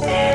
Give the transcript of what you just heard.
Yeah.